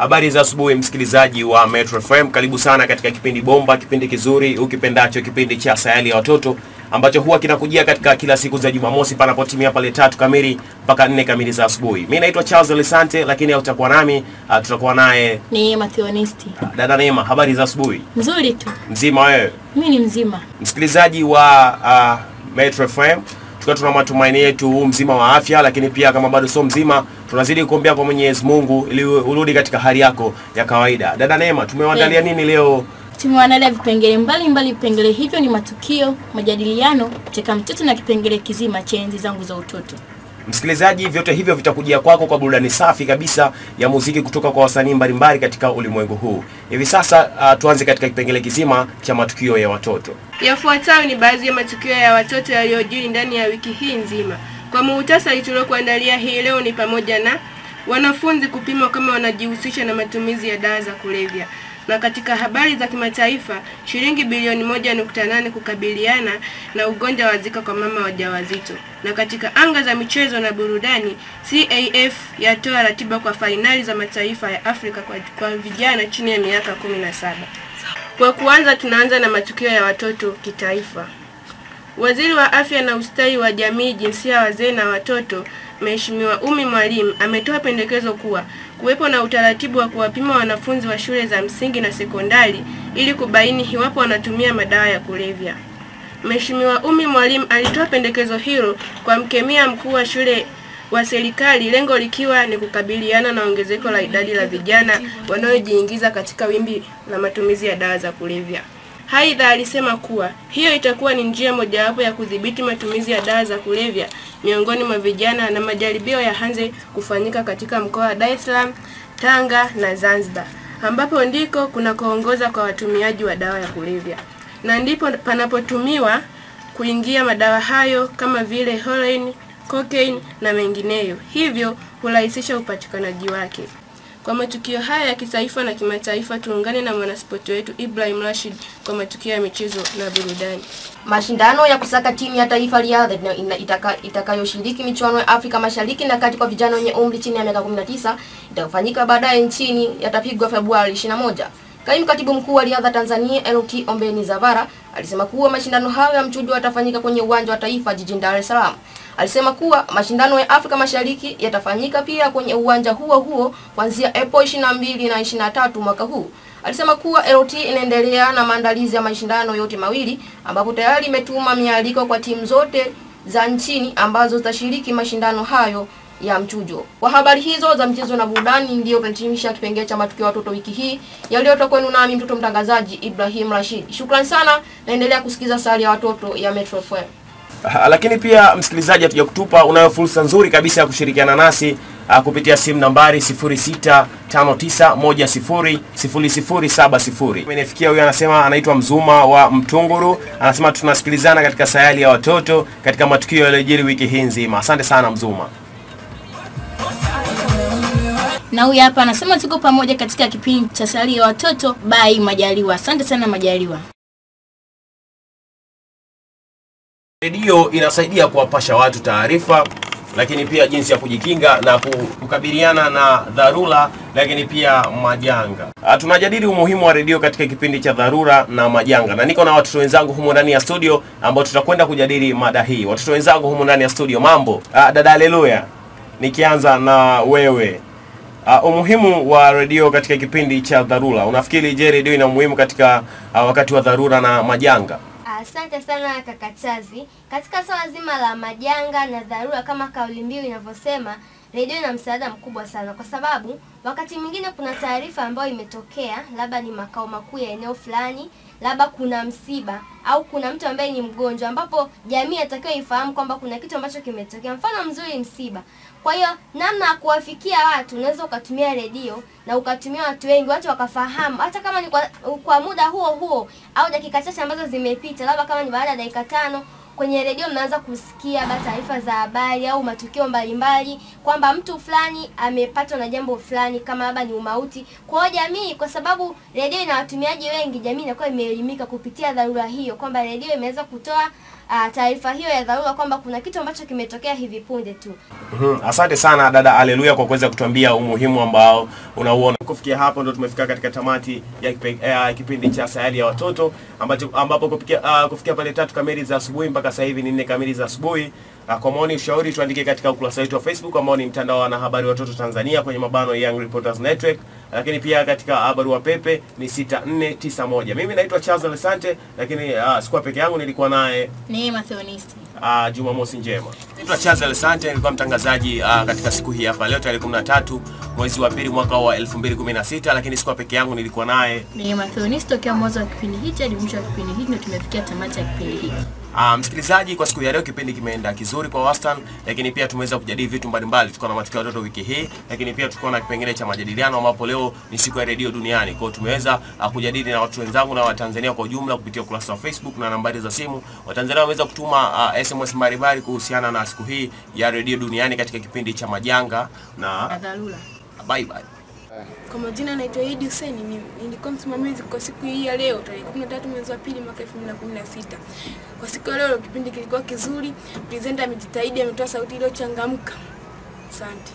Habari za asubuhi msikilizaji wa Metro FM, karibu sana katika kipindi bomba, kipindi kizuri ukipendacho, kipindi cha sayali ya watoto ambacho huwa kinakujia katika kila siku za Jumamosi panapotimia pale tatu kamili mpaka nne kamili za asubuhi. Mimi naitwa Charles Lisante, lakini utakuwa nami uh, tutakuwa naye Ni Uh, dada Neema. Habari za asubuhi, Nzuri tu. mzima wewe? Mimi ni mzima. msikilizaji wa uh, Metro FM tukiwa tuna matumaini yetu huu mzima wa afya, lakini pia kama bado sio mzima, tunazidi kuombea kwa Mwenyezi Mungu ili urudi katika hali yako ya kawaida. Dada Neema, tumewaandalia nini leo? Tumewaandalia vipengele mbalimbali. Vipengele hivyo ni matukio, majadiliano, cheka mtoto na kipengele kizima cha enzi zangu za utoto. Msikilizaji, vyote hivyo vitakujia kwako kwa burudani safi kabisa ya muziki kutoka kwa wasanii mbalimbali katika ulimwengu huu. Hivi sasa uh, tuanze katika kipengele kizima cha matukio ya watoto. Yafuatayo ni baadhi ya matukio ya watoto yaliyojiri ndani ya wiki hii nzima. Kwa muhtasari tuliokuandalia hii leo ni pamoja na wanafunzi kupimwa kama wanajihusisha na matumizi ya dawa za kulevya, na katika habari za kimataifa, shilingi bilioni moja nukta nane kukabiliana na ugonjwa wa Zika kwa mama wajawazito, na katika anga za michezo na burudani, CAF yatoa ratiba kwa fainali za mataifa ya Afrika kwa, kwa vijana chini ya miaka kumi na saba. Kwa kuanza tunaanza na matukio ya watoto kitaifa. Waziri wa Afya na Ustawi wa Jamii, Jinsia, Wazee na Watoto, Mheshimiwa Umi Mwalimu ametoa pendekezo kuwa kuwepo na utaratibu wa kuwapima wanafunzi wa shule za msingi na sekondari ili kubaini iwapo wanatumia madawa ya kulevya. Mheshimiwa Umi Mwalimu alitoa pendekezo hilo kwa mkemia mkuu wa shule wa serikali, lengo likiwa ni kukabiliana na ongezeko la idadi la vijana wanaojiingiza katika wimbi la matumizi ya dawa za kulevya. Aidha, alisema kuwa hiyo itakuwa ni njia mojawapo ya kudhibiti matumizi ya dawa za kulevya miongoni mwa vijana na majaribio yaanze kufanyika katika mkoa wa Dar es Salaam, Tanga na Zanzibar, ambapo ndiko kunakoongoza kwa watumiaji wa dawa ya kulevya na ndipo panapotumiwa kuingia madawa hayo kama vile heroin, cocaine na mengineyo, hivyo hurahisisha upatikanaji wake. Kwa matukio haya ya kitaifa na kimataifa, tuungane na mwanaspoti wetu Ibrahim Rashid kwa matukio ya michezo na burudani. Mashindano ya kusaka timu ya taifa riadha ina- itaka- itakayoshiriki michuano ya Afrika Mashariki na Kati kwa vijana wenye umri chini ya miaka 19 itafanyika baadaye nchini yatapigwa Februari 21. Kaimu katibu mkuu wa riadha Tanzania LT Ombeni Zavara alisema kuwa mashindano hayo ya mchujo yatafanyika kwenye uwanja wa taifa jijini Dar es Salaam. Alisema kuwa mashindano ya Afrika Mashariki yatafanyika pia kwenye uwanja huo huo kuanzia April 22 na 23 mwaka huu. Alisema kuwa LT inaendelea na maandalizi ya mashindano yote mawili ambapo tayari imetuma mialiko kwa timu zote za nchini ambazo zitashiriki mashindano hayo ya mchujo. Kwa habari hizo za mchezo na burudani, ndio tunatimisha kipengele cha matukio ya watoto wiki hii yaliyotoka kwenu nami mtoto mtangazaji Ibrahim Rashid. Shukrani sana, naendelea kusikiza sali ya watoto ya Metro FM. Ah, lakini pia msikilizaji, hatuja kutupa unayo fursa nzuri kabisa ya kushirikiana nasi ah, kupitia simu nambari 0659100070. Imenifikia huyu anasema anaitwa Mzuma wa Mtunguru, anasema tunasikilizana katika sayali ya watoto katika matukio yaliyojiri wiki hii nzima. Asante sana Mzuma. Na huyu hapa anasema tuko pamoja katika kipindi cha sayali ya watoto bai Majaliwa. Asante sana Majaliwa. Redio inasaidia kuwapasha watu taarifa, lakini pia jinsi ya kujikinga na kukabiliana na dharura, lakini pia majanga. Ah, Tunajadili umuhimu wa redio katika kipindi cha dharura na majanga, na niko na watoto wenzangu humu ndani ya studio ambao tutakwenda kujadili mada hii. Watoto wenzangu humu ndani ya studio, mambo? A, dada Haleluya, nikianza na wewe. Uh, umuhimu wa redio katika kipindi cha dharura, unafikiri je, redio ina umuhimu katika uh, wakati wa dharura na majanga? Asante sana kaka Chazi. Katika swala zima la majanga na dharura, kama kauli mbiu inavyosema, redio ina msaada mkubwa sana, kwa sababu wakati mwingine kuna taarifa ambayo imetokea, labda ni makao makuu ya eneo fulani, labda kuna msiba au kuna mtu ambaye ni mgonjwa, ambapo jamii inatakiwa ifahamu kwamba kuna kitu ambacho kimetokea. Mfano mzuri, msiba. Kwa hiyo namna ya kuwafikia watu, unaweza ukatumia redio na ukatumia watu wengi, watu wakafahamu, hata kama ni kwa, kwa muda huo huo au dakika chache ambazo zimepita, labda kama ni baada ya dakika tano kwenye redio mnaanza kusikia ba taarifa za habari au matukio mbalimbali kwamba mtu fulani amepatwa na jambo fulani, kama labda ni umauti. Kwa jamii, kwa sababu redio ina watumiaji wengi, jamii inakuwa imeelimika kupitia dharura hiyo, kwamba redio imeweza kutoa ah, taarifa hiyo ya dharura kwamba kuna kitu ambacho kimetokea hivi punde tu. Mm-hmm. Asante sana dada Haleluya kwa kuweza kutuambia umuhimu ambao unauona. Kufikia hapo ndo tumefika katika tamati ya kipe, eh, kipindi cha sayari ya watoto ambacho ambapo kufikia, uh, kufikia pale tatu kamili za asubuhi mpaka sasa hivi ni nne kamili za asubuhi. Uh, kwa maoni ushauri tuandike katika ukurasa wetu wa Facebook ambao ni mtandao wa wanahabari watoto Tanzania kwenye mabano Young Reporters Network, lakini pia katika barua pepe ni 6491. Mimi naitwa Charles Alessante, lakini uh, sikuwa peke yangu, nilikuwa naye Neema Theonisti. Uh, Jumamosi njema. Naitwa Charles Alsante, nilikuwa mtangazaji uh, katika siku hii hapa leo tarehe 13 mwezi wa pili mwaka wa 2016, lakini sikuwa peke yangu, nilikuwa naye Neema Theonisti tokea mwanzo wa kipindi hiki hadi mwisho wa kipindi hiki ndio tumefikia tamati ya kipindi hiki. Uh, msikilizaji, kwa siku ya leo kipindi kimeenda kizuri kwa wastani, lakini pia tumeweza kujadili vitu mbalimbali. Tulikuwa na matukio ya watoto wiki hii, lakini pia tulikuwa na kipengele cha majadiliano ambapo leo ni siku ya redio duniani. Kwa hiyo tumeweza uh, kujadili na watu wenzangu na Watanzania kwa ujumla kupitia ukurasa wa Facebook na nambari za simu. Watanzania wameweza kutuma uh, SMS mbalimbali kuhusiana na siku hii ya redio duniani katika kipindi cha majanga Na na dharura. bye bye. Kwa majina naitwa Idi Hussein, nilikuwa msimamizi kwa siku hii ya leo tarehe 13 mwezi wa pili mwaka 2016. Kwa siku ya leo kipindi kilikuwa kizuri, presenter amejitahidi, ametoa sauti iliyochangamka. Asante.